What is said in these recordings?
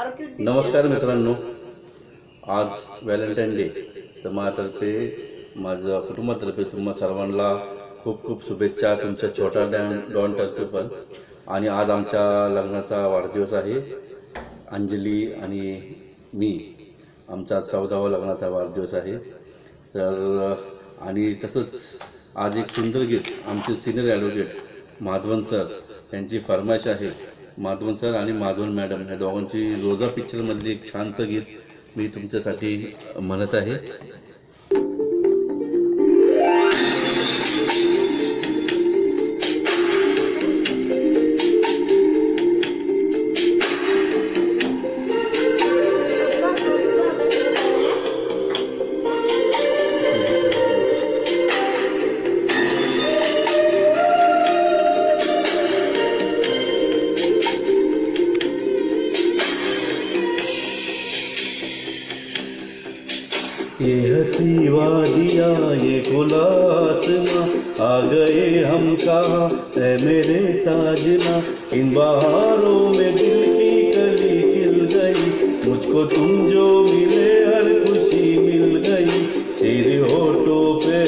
नमस्कार मित्रांनो. आज व्हॅलेंटाईन डे. तर माझ्यातर्फे माझ्या कुटुंबातर्फे तुम्हा सर्वांना खूप खूप शुभेच्छा. तुमच्या छोट्या डॅन डॉनतर्फे पण. आणि आज आमच्या लग्नाचा वाढदिवस आहे. अंजली आणि मी आमचा चौदावा लग्नाचा वाढदिवस आहे. तर आणि तसंच आज एक सुंदर गीत आमचे सिनियर ॲडव्होकेट माधवन सर यांची फरमाईश आहे. माधवन सर आणि माधवन मॅडम या दोघांची रोजा पिक्चरमधली एक छानसं गीत मी तुमच्यासाठी म्हणत आहे. हसी वादिया, ये खुला आ गए हम कहा? है मेरे साजना। इन बहारों में दिल की कली खिल गई। मुझको तुम जो मिले, हर खुशी मिल गई। तेरे होठों पे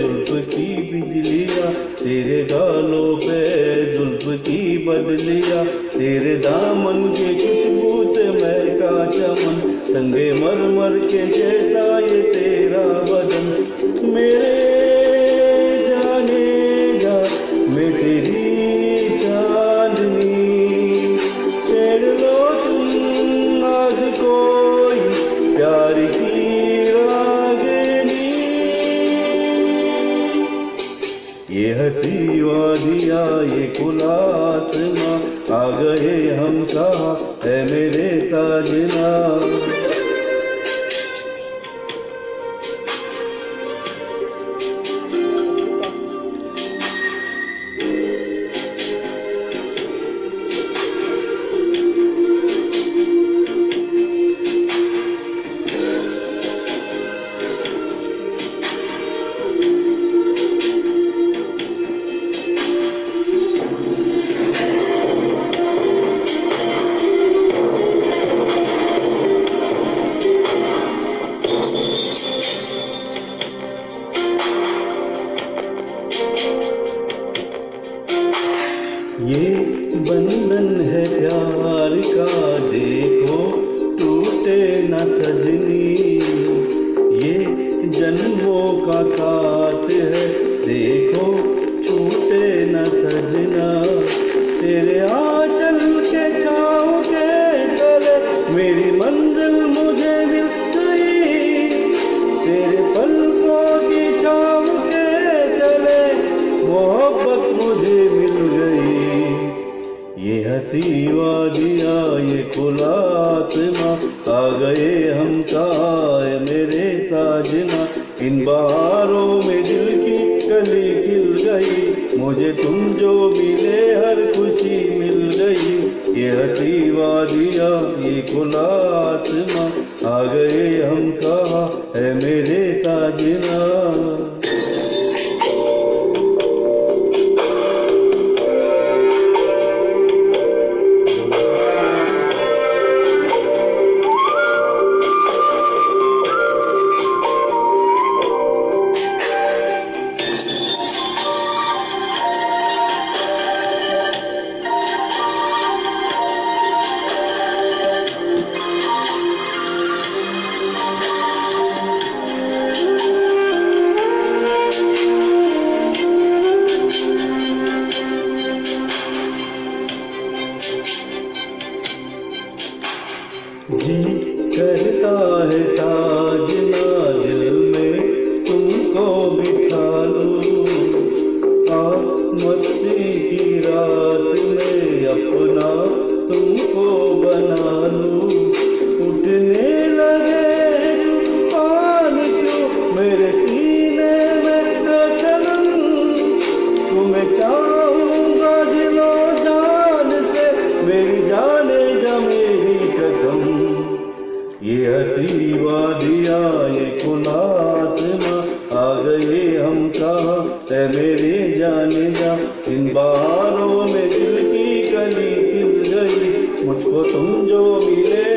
जुल्फ की बिजलियाँ, तेरे गालों पे जुल्फ की बदलियाँ। तेरे दामन के खुशबू से महका चमन। संगे मर मर के जैसा ये तेरा बदन मेरे जाने जा मैं तेरी चांदनी। छेड़ लो तुम आज कोई प्यार की ये हसी वादिया, ये खुला आ गए हम कहा? है मेरे साजना। है प्यार का, देखो टूटे न सजनी। ये जन्मों का साथ है, देखो छूटे न सजना। तेरे आंचल के छाँव के तले मेरी मंजिल मुझे मिल गई। तेरे पलकों की छाँव के तले मोहब्बत मुझे मिल गई। हसी वादिया ये खुला आसमां आ गए हम काय मेरे साजना। इन बहारों में दिल की कली खिल गई, मुझे तुम जो मिले हर खुशी मिल गई। ये हसी वादिया, ये खुला उठने लगे तूफ़ान क्यों मेरे सीने में सनम तुम्हें चाहूँगा दिलो जान से, मेरी जाने जा मेरी कसम। ये हसी वादिया, ये खुला आ गए हम कहा? है मेरे जाने जा, इन बारों में दिल की कली खिल गई। मुझको तुम जो मिले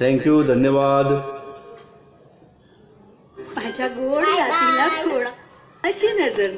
थँक यू धन्यवाद। माझ्या गोड जातीला नज़र.